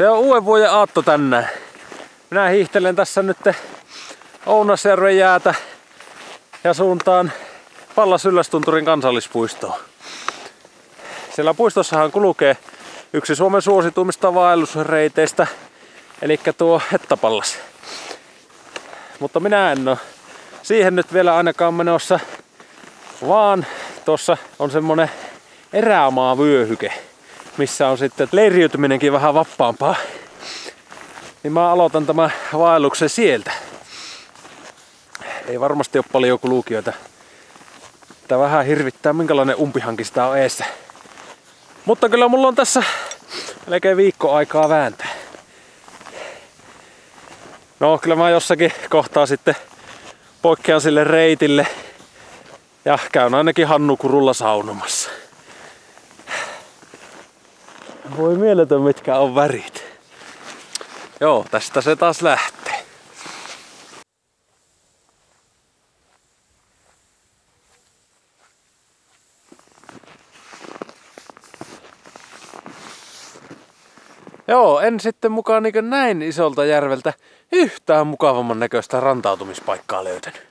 Se on uuden vuoden aatto tänään. Minä hiihtelen tässä nyt Ounasjärven jäätä ja suuntaan Pallas Yllästunturin kansallispuistoon. Siellä puistossahan kulkee yksi Suomen suosituimmista vaellusreiteistä, eli tuo Hettapallas. Mutta minä en ole siihen nyt vielä ainakaan menossa, vaan tuossa on semmonen erämaa vyöhyke, missä on sitten leiriytyminenkin vähän vapaampaa. Niin mä aloitan tämän vaelluksen sieltä. Ei varmasti ole paljon kulkijoita. Tää vähän hirvittää minkälainen umpihankista on eessä. Mutta kyllä mulla on tässä melkein viikko aikaa vääntää. No kyllä mä jossakin kohtaa sitten poikkean sille reitille ja käyn ainakin Hannukurulla saunomassa. Voi mieletön mitkä on värit. Joo, tästä se taas lähtee. Joo, en sitten mukaan niin näin isolta järveltä yhtään mukavamman näköistä rantautumispaikkaa löytänyt.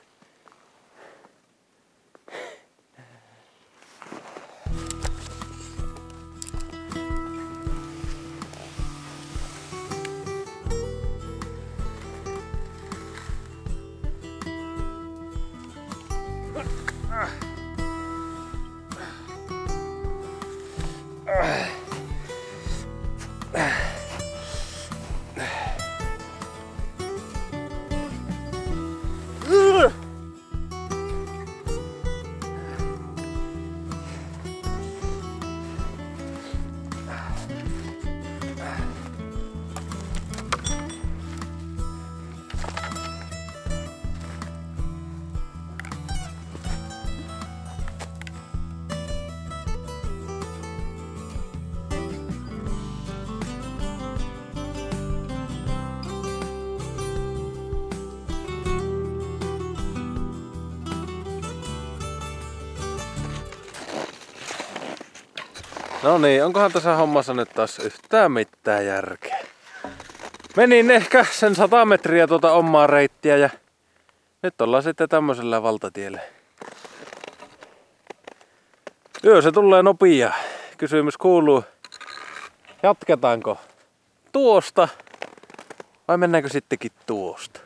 No niin, onkohan tässä hommassa nyt taas yhtään mitään järkeä? Menin ehkä sen 100 metriä tuota omaa reittiä ja nyt ollaan sitten tämmöisellä valtatielle. Yö se tulee nopia. Kysymys kuuluu, jatketaanko tuosta vai mennäänkö sittenkin tuosta?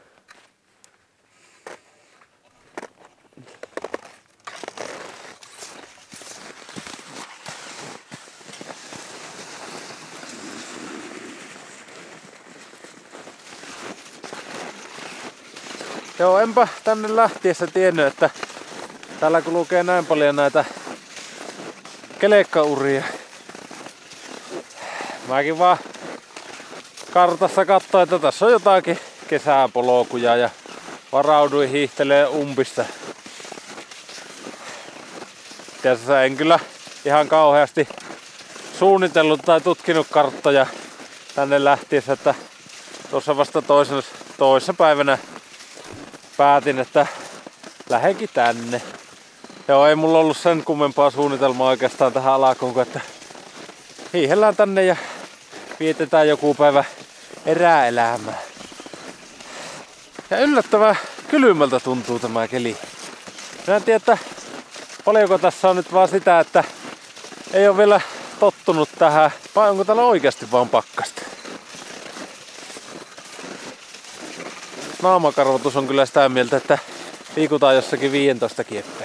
Joo, enpä tänne lähtiessä tiennyt, että täällä kulkee näin paljon näitä kelekkauria. Mäkin vaan kartassa katsoin, että tässä on jotakin kesäpolkuja ja varauduin hiihtelee umpista. Tässä en kyllä ihan kauheasti suunnitellut tai tutkinut karttoja tänne lähtiessä, että tuossa vasta toisessa, toisessa päivänä päätin, että lähenkin tänne. Joo, ei mulla ollut sen kummempaa suunnitelmaa oikeastaan tähän alakuun, että hiihellään tänne ja vietetään joku päivä erääelämää. Ja yllättävän kylmältä tuntuu tämä keli. Mä en tiedä, että paljonko tässä on nyt vaan sitä, että ei ole vielä tottunut tähän, vai onko täällä oikeasti vaan pakkasta. Naamakarvotus on kyllä sitä mieltä, että liikutaan jossakin 15 kieppeillä.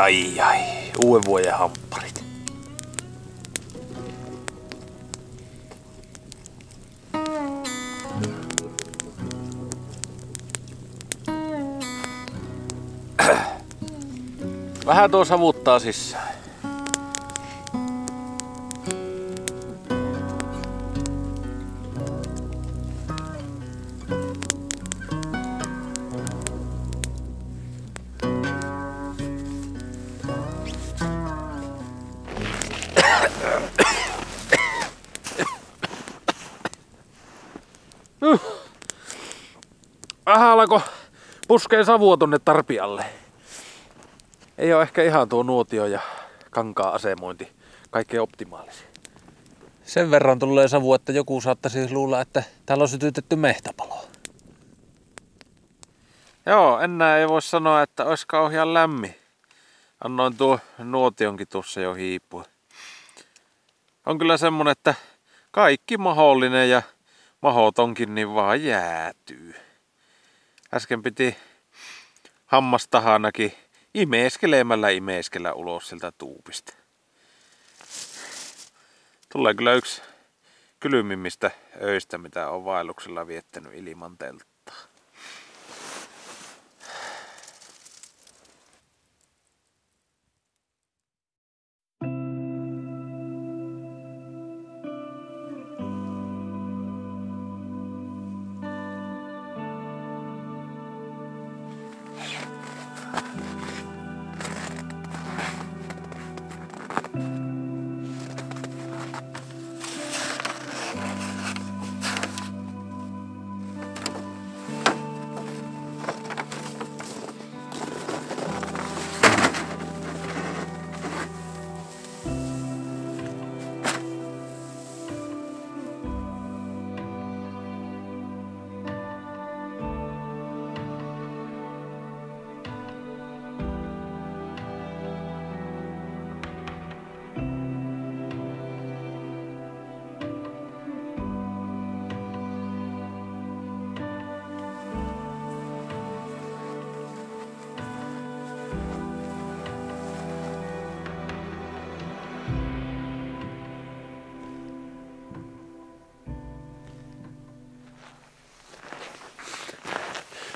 Ai ai uuden vuoden hampparit. Vähän tuo savuttaa sisään. Puskee savua tonne tarpialle. Ei ole ehkä ihan tuo nuotio ja kankaa asemointi kaikkein optimaalisi. Sen verran tulee savu, että joku saattaisi luulla, että täällä on sytytetty mehtäpalo. Joo, enää ei voi sanoa, että olisi kauhean lämmin. Annoin tuo nuotionkin tuossa jo hiipua. On kyllä semmonen, että kaikki mahdollinen ja mahotonkin niin vaan jäätyy. Äsken piti hammastahanakin imeeskelemällä imeeskellä ulos sieltä tuupista. Tulee kyllä yksi kylmimmistä öistä, mitä on vaelluksella viettänyt ilman teltta.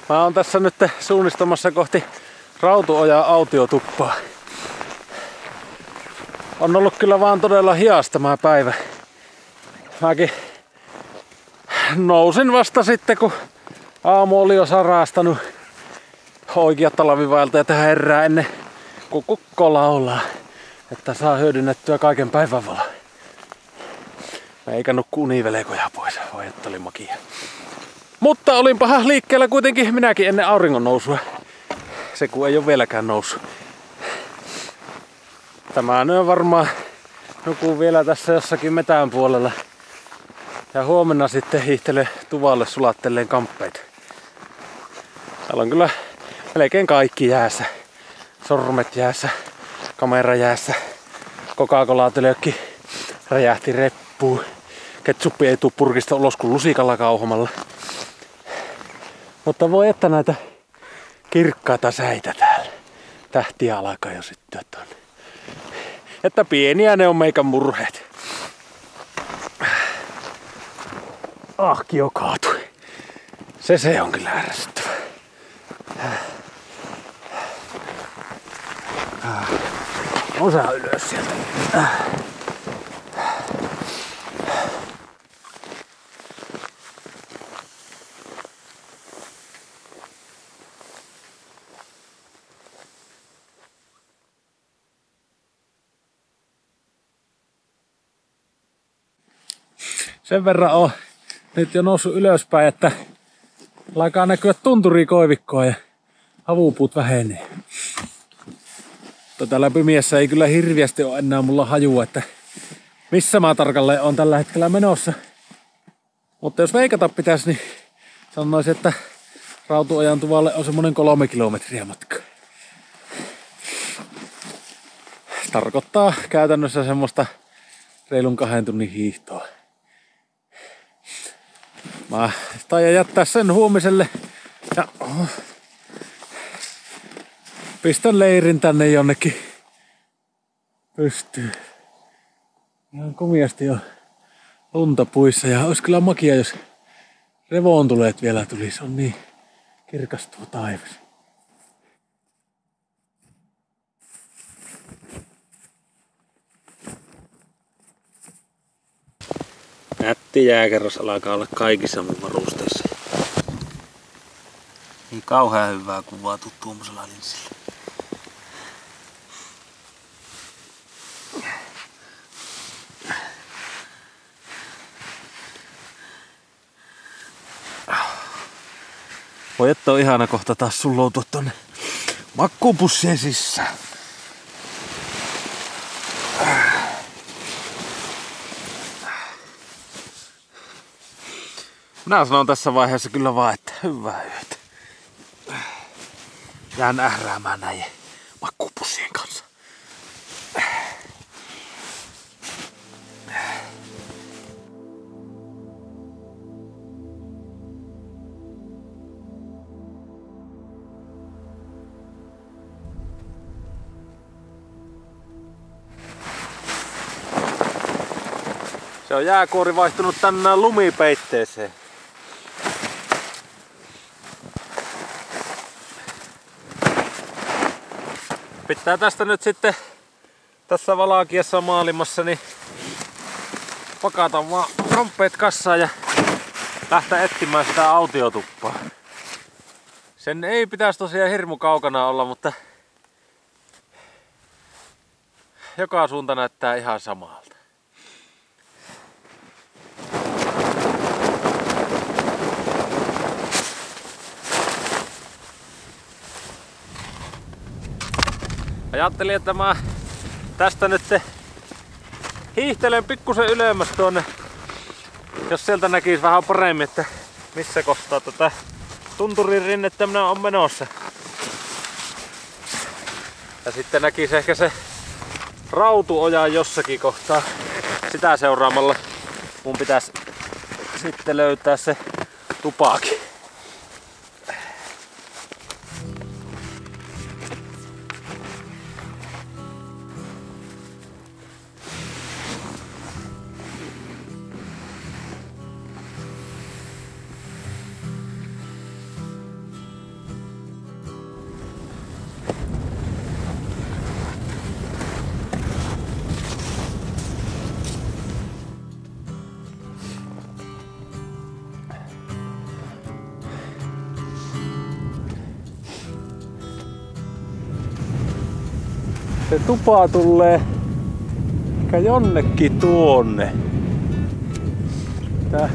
Mä oon tässä nyt suunnistamassa kohti Rautuoja autiotuppaa. On ollut kyllä vaan todella hiastama päivä. Mäkin nousin vasta sitten, kun aamu oli jo sarastanut oikeat talvivailta ja tähän herää ennen kuin kukko laulaa, että saa hyödynnettyä kaiken päivän valoa. Eikä nukkuu univelekoja pois, voi että oli makia. Mutta olinpahan liikkeellä kuitenkin minäkin ennen auringon nousua. Se kun ei ole vieläkään noussut. Tämä on varmaan joku vielä tässä jossakin metään puolella. Ja huomenna sitten hiihtele tuvalle sulattelleen kamppeita. Täällä on kyllä melkein kaikki jäässä. Sormet jäässä, kamera jäässä, Coca-Cola räjähti reppuun. Ketsuppi ei tuu purkista ulos kuin lusikalla kauhomalla. Mutta voi että näitä kirkkaita säitä täällä. Tähtiä alkaa jo syttyä tonne. Että pieniä ne on meikän murheet. Ahkio kaatui. Se se on kyllä ärsyttävä. Osa ylös sieltä. Sen verran on nyt jo noussut ylöspäin, että alkaa näkyä tunturikoivikkoa ja havupuut vähenee. Tätä läpimiessä ei kyllä hirviästi ole enää mulla hajua, että missä mä tarkalleen on tällä hetkellä menossa. Mutta jos veikata pitäisi, niin sanoisin, että Rautuojan tuvalle on semmonen kolme kilometriä matka. Tarkoittaa käytännössä semmoista reilun kahden tunnin hiihtoa. Mä taidan jättää sen huomiselle ja pistän leirin tänne jonnekin pystyy. Ihan komiasti jo lunta puissa ja olisi kyllä makia, jos revoontuleet vielä tulisi. On niin kirkas tuo taivas. Nätti jääkerros alkaa olla kaikissa mun varusteissa. Niin kauhean hyvää kuvaa tuommoisella linssillä. Voi että on ihana kohta taas sulloutua tonne makkupussien sisään. Minä sanon tässä vaiheessa kyllä vaan, että hyvää yötä. Jään ähräämään näin makkupussien kanssa. Se on jääkuori vaihtunut tänään lumipeitteeseen. Pitää tästä nyt sitten tässä valaakiessa maailmassa niin pakata vaan rompeet kassaan ja lähteä etsimään sitä autiotuppaa. Sen ei pitäisi tosiaan hirmu kaukana olla, mutta joka suunta näyttää ihan samalta. Ajattelin, että mä tästä nyt hiihtelen pikkusen ylemmäs tuonne, jos sieltä näkisi vähän paremmin, että missä kohtaa tätä tunturin rinnettä minä on menossa. Ja sitten näkisi ehkä se rautuoja jossakin kohtaa. Sitä seuraamalla mun pitäisi sitten löytää se tupaakin. Se tupa tulee ehkä jonnekin tuonne. Tää,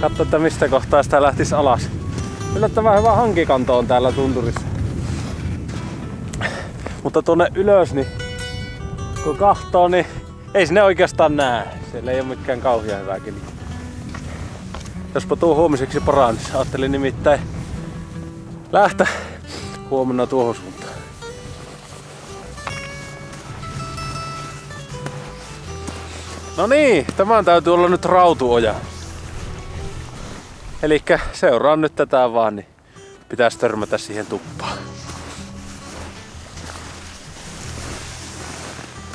katso, että mistä kohtaa sitä lähtis alas. Yllättävän hyvä hankikanto on täällä tunturissa. Mutta tuonne ylös, niin kun kahtoo, niin ei sinne oikeastaan näe. Siellä ei ole mikään kauhean hyvä keli. Jospa tuu huomiseksi paranisi. Ajattelin nimittäin lähteä huomenna tuohon suuntaan. No niin, tämän täytyy olla nyt rautuoja. Eli seuraan nyt tätä vaan, niin pitäisi törmätä siihen tuppaan.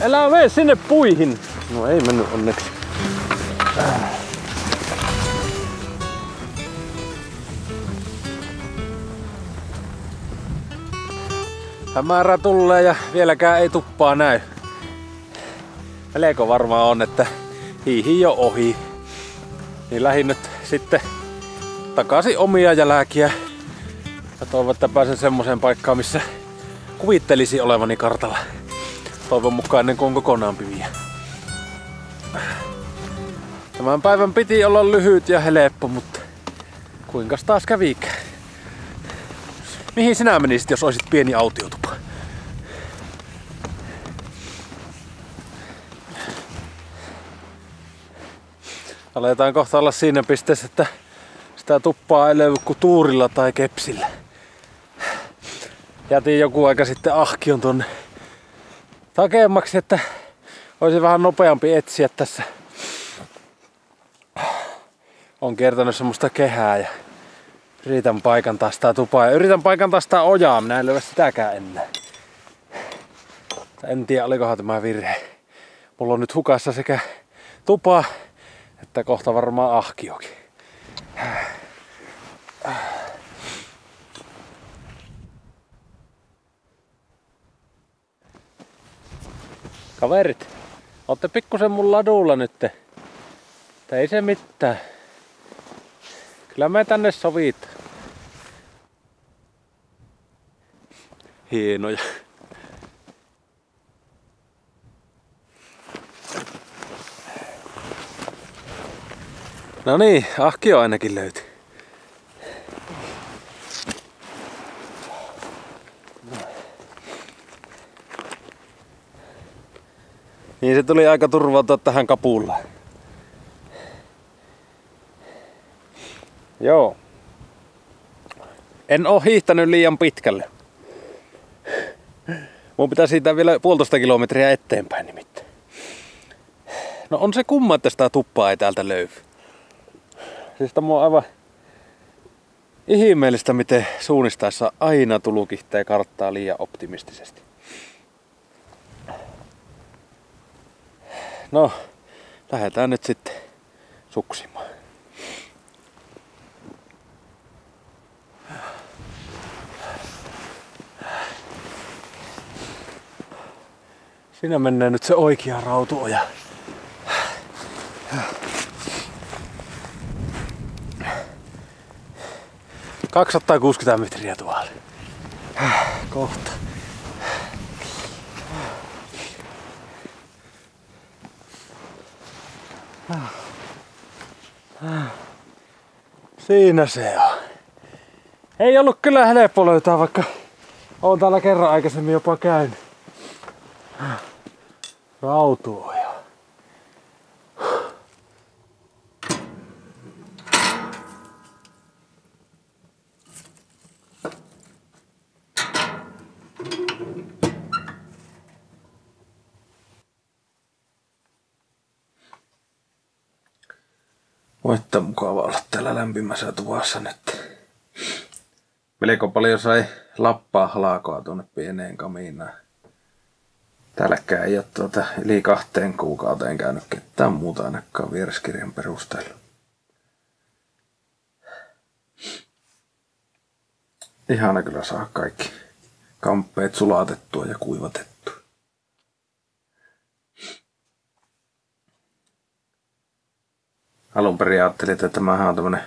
Älä mene sinne puihin! No ei mennyt onneksi. Hämärä tulee ja vieläkään ei tuppaa näy melko varmaan on, että hiihi jo ohi. Niin lähin nyt sitten takaisin omia jälkiä. Ja toivon, että pääsen semmoiseen paikkaan, missä kuvittelisi olevani kartalla. Toivon mukaan ennen kuin on kokonaan piviä. Tämän päivän piti olla lyhyt ja helppo, mutta kuinka taas kävikään? Mihin sinä menisit, jos olisit pieni autiotupa? Aletaan kohta olla siinä pisteessä, että sitä tuppaa ei löydy kuin tuurilla tai kepsillä. Jätin joku aika sitten ahkion tonne takemmaksi, että olisi vähän nopeampi etsiä tässä. On kertonut semmoista kehää ja yritän paikantaa sitä tupaa ja yritän paikantaa sitä ojaa. Minä en löydä sitäkään ennen. En tiedä, olikohan tämä virhe. Mulla on nyt hukassa sekä tupa, että kohta varmaan ahkiokin. Kaverit, ootte pikkusen mun ladulla nyt. ei se mitään. Kyllä me tänne sovit. Hienoja. No niin, ahkio ainakin löytyi. Niin se tuli aika turvautua tähän kapulla. Joo. En oo hiihtänyt liian pitkälle. Mun pitää siitä vielä puolitoista kilometriä eteenpäin nimittäin. No on se kumma, että sitä tuppaa ei täältä löydy. Siis tämä on aivan ihmeellistä, miten suunnistaessa aina tulukihtee karttaa liian optimistisesti. No, lähdetään nyt sitten suksimaan. Siinä menee nyt se oikea rautuoja. 260 metriä tuolla. Kohta. Siinä se on. Ei ollut kyllä helppo löytää, vaikka on täällä kerran aikaisemmin jopa käynyt. Rautuoja. Voitta mukava olla täällä lämpimässä tuvassa nyt. Melko paljon sai lappaa halakoa tuonne pieneen kamiinaan. Täälläkään ei ole tuota yli kahteen kuukauteen käynyt ketään muuta ainakaan vieraskirjan perusteella. Ihana kyllä saa kaikki kamppeet sulatettua ja kuivatettua. Alun perin ajattelin, että tämähän on tämmönen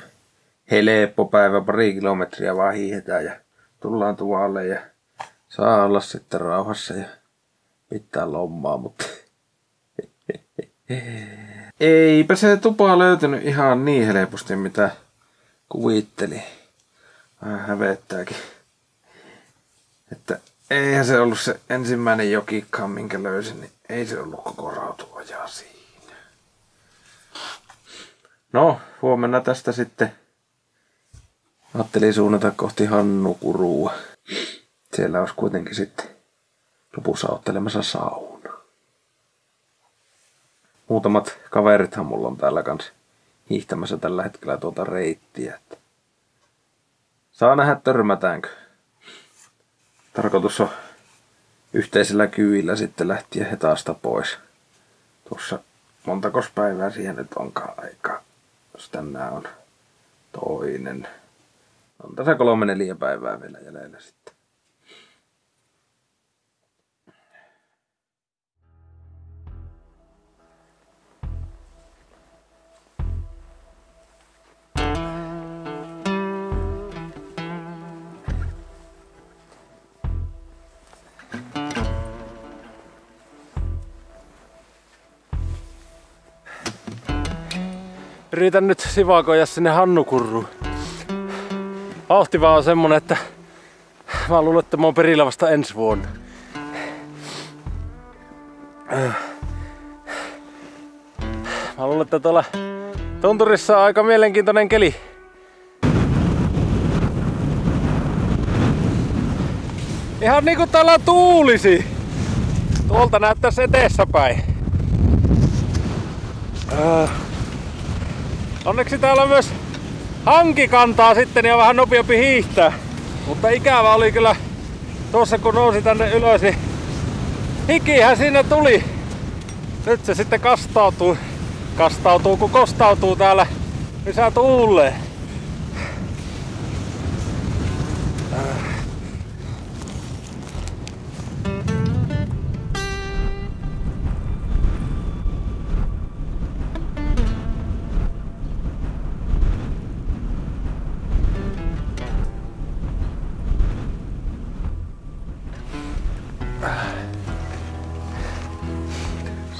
helppo päivä, pari kilometriä vaan hiihetään ja tullaan tuvalle ja saa olla sitten rauhassa ja pitää lommaa, mutta eipä se tupa löytynyt ihan niin helposti, mitä kuvitteli. Vähän hävettääkin. Että eihän se ollut se ensimmäinen jokikaan, minkä löysin, niin ei se ollut koko rautuojaa siinä. No, huomenna tästä sitten ajattelin suunnata kohti Hannukurua. Siellä olisi kuitenkin sitten lopussa ottelemassa sauna. Muutamat kaverithan mulla on täällä kanssa hiihtämässä tällä hetkellä tuota reittiä. Että saa nähdä törmätäänkö. Tarkoitus on yhteisellä kyvillä sitten lähtiä hetaasta pois. Tuossa montakos päivää siihen nyt onkaan aikaa jos tänään on toinen. On tässä kolme neljä päivää vielä jäljellä sitten. Yritän nyt sivakoja sinne Hannukurruun. Vauhti vaan on semmonen, että mä luulen, että mä oon perillä vasta ensi vuonna. Mä luulen, että tuolla tunturissa on aika mielenkiintoinen keli. Ihan niinku täällä tuulisi. Tuolta näyttäisi eteessä päin. Äh. Onneksi täällä myös hankikantaa sitten ja vähän nopeampi hiihtää. Mutta ikävä oli kyllä tuossa kun nousi tänne ylös, niin hikihän siinä tuli. Nyt se sitten kastautuu. Kastautuu kun kostautuu täällä lisää tuulee.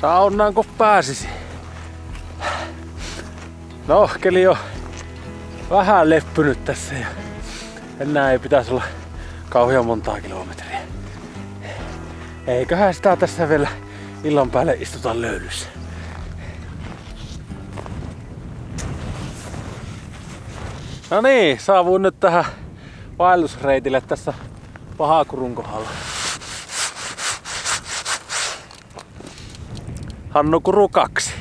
Saunaan kun pääsisi. No, keli on vähän leppynyt tässä ja enää ei pitäisi olla kauhean montaa kilometriä. Eiköhän sitä tässä vielä illan päälle istuta löylyssä. No niin, saavuin nyt tähän vaellusreitille tässä Pahakurun kohdalla. Hannu Kuru 2.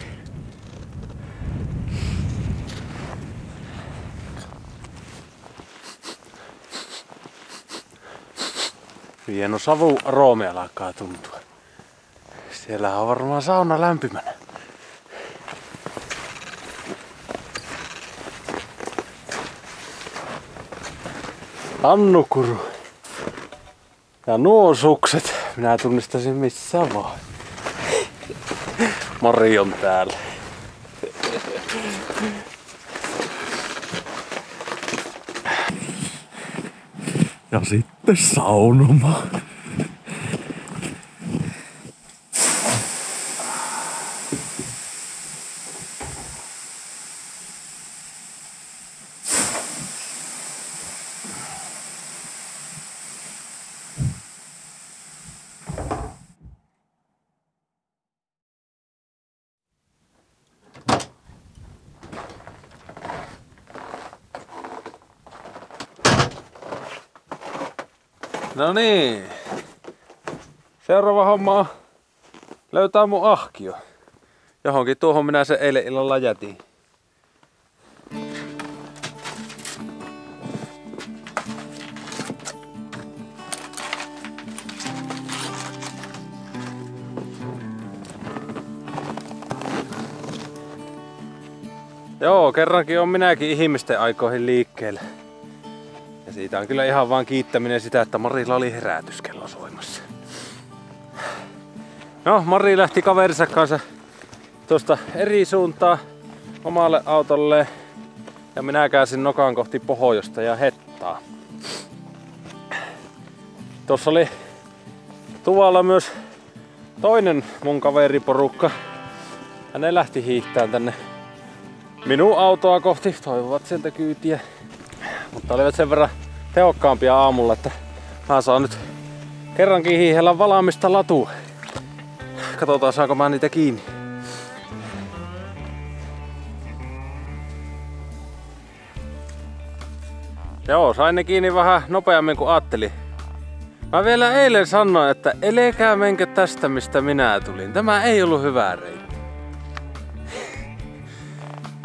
Hieno savu aroomi alkaa tuntua. Siellä on varmaan sauna lämpimänä. Annukuru. Ja nuo sukset, minä tunnistasin missä vaan. Mari on täällä. Ja sitten saunomaan. No niin. Seuraava homma on löytää mun ahkio. Johonkin tuohon minä se eilen illalla jätin. Joo, kerrankin on minäkin ihmisten aikoihin liikkeelle. Siitä on kyllä ihan vaan kiittäminen sitä, että Marilla oli herätyskello soimassa. No, Mari lähti kaverinsa kanssa tuosta eri suuntaan omalle autolle. Ja minä käsin nokan kohti pohjoista ja hettaa. Tuossa oli tuvalla myös toinen mun kaveriporukka. Ja ne lähti hiihtään tänne minun autoa kohti. Toivovat sieltä kyytiä. Mutta olivat sen verran tehokkaampia aamulla, että mä saan nyt kerrankin hiihellä valaamista latua. Katsotaan saanko mä niitä kiinni. Joo, sain ne kiinni vähän nopeammin kuin ajattelin. Mä vielä eilen sanoin, että elekää menkö tästä mistä minä tulin. Tämä ei ollut hyvä reitti.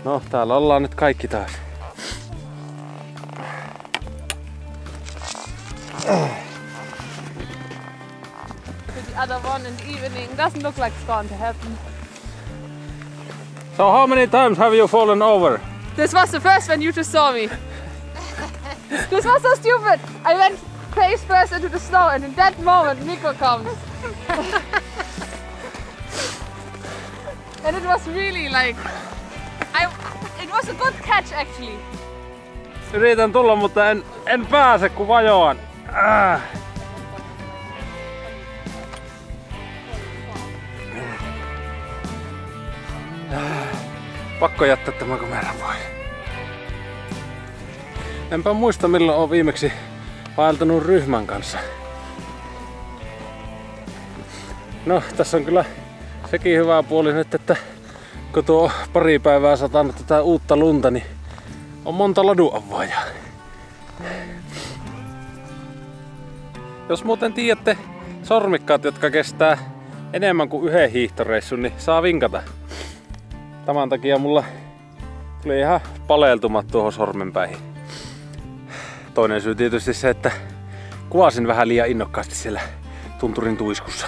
No, täällä ollaan nyt kaikki taas. The other one in the evening. Doesn't look like it's going to happen. So how many times have you fallen over? This was the first when you just saw me. this was so stupid. I went face first into the snow and in that moment Nico comes. and it was really like I it was a good catch actually. Yritän tulla, mutta en, en pääse kun vajoan. Ah. Pakko jättää tämä kamera pois. Enpä muista milloin on viimeksi vaeltanut ryhmän kanssa. No, tässä on kyllä sekin hyvä puoli nyt, että kun tuo pari päivää satanut tätä uutta lunta, niin on monta laduavaajaa. Jos muuten tiedätte sormikkaat, jotka kestää enemmän kuin yhden hiihtoreissun, niin saa vinkata. Tämän takia mulla tuli ihan paleltumat tuohon sormenpäihin. Toinen syy tietysti se, että kuvasin vähän liian innokkaasti siellä tunturin tuiskussa.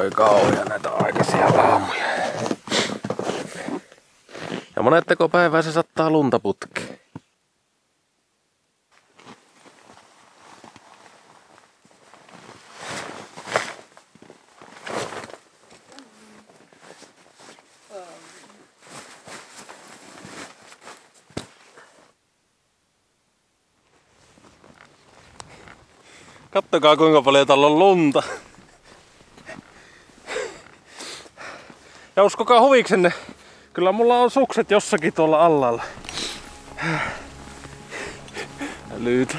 Voi kauhea näitä aikaisia aamuja. Ja monetteko päivää se sattaa lunta putkeen? Kattokaa kuinka paljon täällä on lunta. Ja uskokaa huviksenne, kyllä mulla on sukset jossakin tuolla allalla. Lyyt.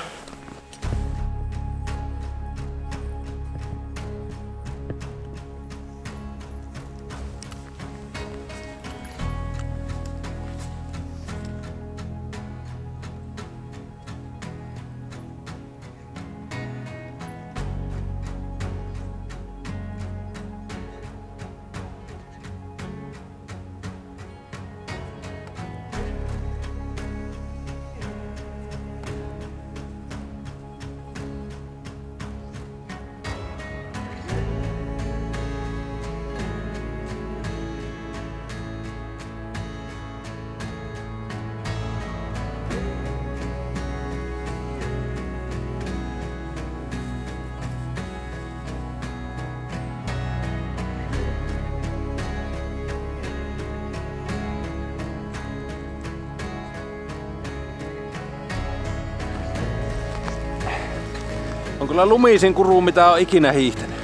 Kyllä lumisin kuru, mitä on ikinä hiihtänyt.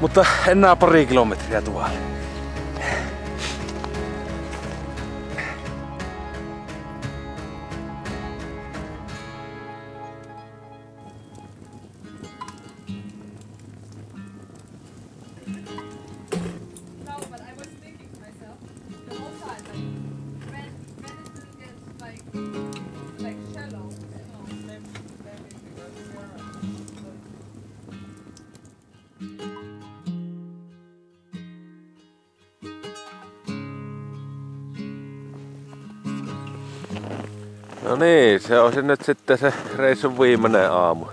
Mutta enää pari kilometriä tuolla. Niin, se on se nyt sitten se reissun viimeinen aamu.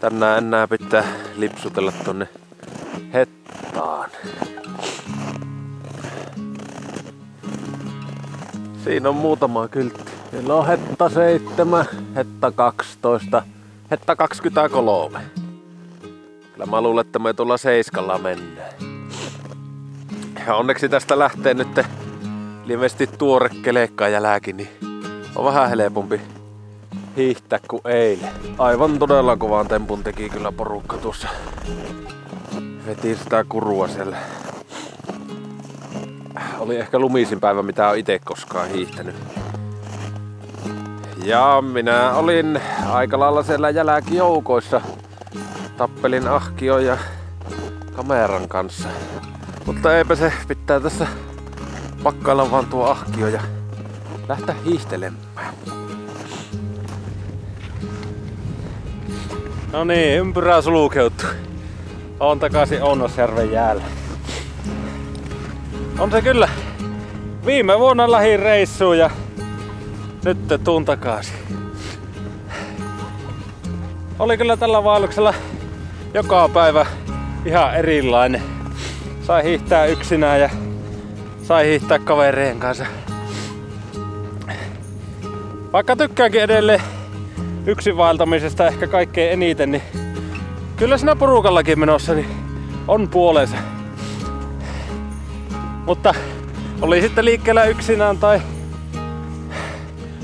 Tänään enää pitää lipsutella tonne hettaan. Siinä on muutama kyltti. Meillä on hetta 7, hetta 12, hetta 23. Kyllä mä luulen, että me tuolla seiskalla mennään. Ja onneksi tästä lähtee nyt ilmeisesti tuore kelekka jälki, niin on vähän helpompi hiihtää kuin eilen. Aivan todella kovan tempun teki kyllä porukka tuossa. Veti sitä kurua siellä. Oli ehkä lumisin päivä, mitä on itse koskaan hiihtänyt. Ja minä olin aika lailla siellä jälkijoukoissa. Tappelin ahkio ja kameran kanssa. Mutta eipä se pitää tässä pakkailla vaan tuo ahkio ja lähteä hiihtelemään. No niin, ympyrää sulkeuttu. On takaisin Ounosjärven jäällä. On se kyllä. Viime vuonna lähin reissuun ja nyt tuun takaisin. Oli kyllä tällä vaelluksella joka päivä ihan erilainen. Sai hiihtää yksinään ja sai hiihtää kavereen kanssa. Vaikka tykkäänkin edelleen yksin vaeltamisesta ehkä kaikkein eniten, niin kyllä siinä porukallakin menossa niin on puolensa. Mutta oli sitten liikkeellä yksinään tai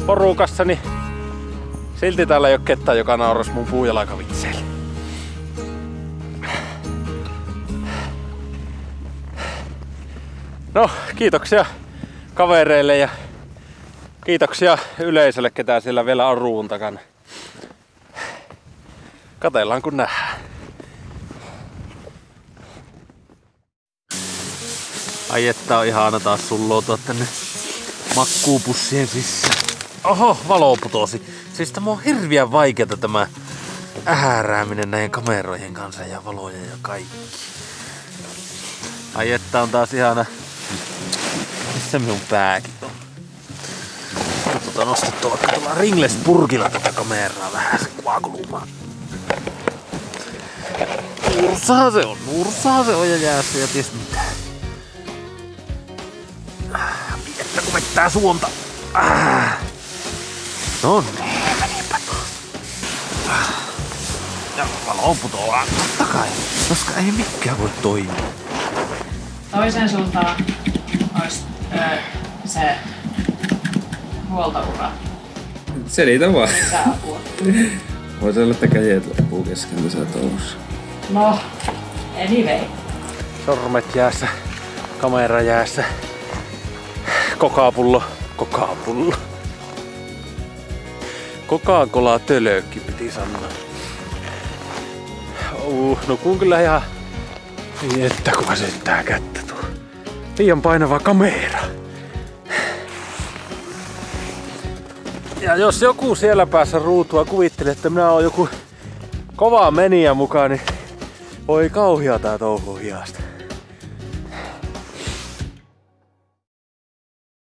porukassa, niin silti täällä ei ole ketään, joka nauras mun puujalakavitseille. No, kiitoksia kavereille ja kiitoksia yleisölle, ketä siellä vielä on ruun takana. Katellaan kun nähdään. Ai että on ihana taas sulloutua tänne makkuupussien sisään. Oho, valo putosi. Siis tämä on hirviän vaikeata tämä äärääminen näiden kamerojen kanssa ja valojen ja kaikki. Ai että on taas ihana. Missä minun pääkin? Tota nostettu vaikka tuolla ringles-purkilla tätä kameraa vähän se kuvakulumaan. Nursaa se on, nursaa se on ja jäässä ja ties mitä. Ah, Että kun vettää suonta. No niin, menipä. Ja valo putoaa, totta kai. Koska ei mikään voi toimia. Toiseen suuntaan olisi se huoltoura. Selitä vaan. Mitä apua? Voisi olla, että kädet loppuu kesken tässä touhussa. No, anyway. Sormet jäässä, kamera jäässä. Kokapullo, kokapullo. Coca-Cola tölökki piti sanoa. Uh, no kun kyllä ihan... Ei että kuka syttää kättä tuo. Liian painava kamera. Ja jos joku siellä päässä ruutua kuvittelee, että minä oon joku kova menijä mukaan, niin voi kauhia tää touhu hiasta.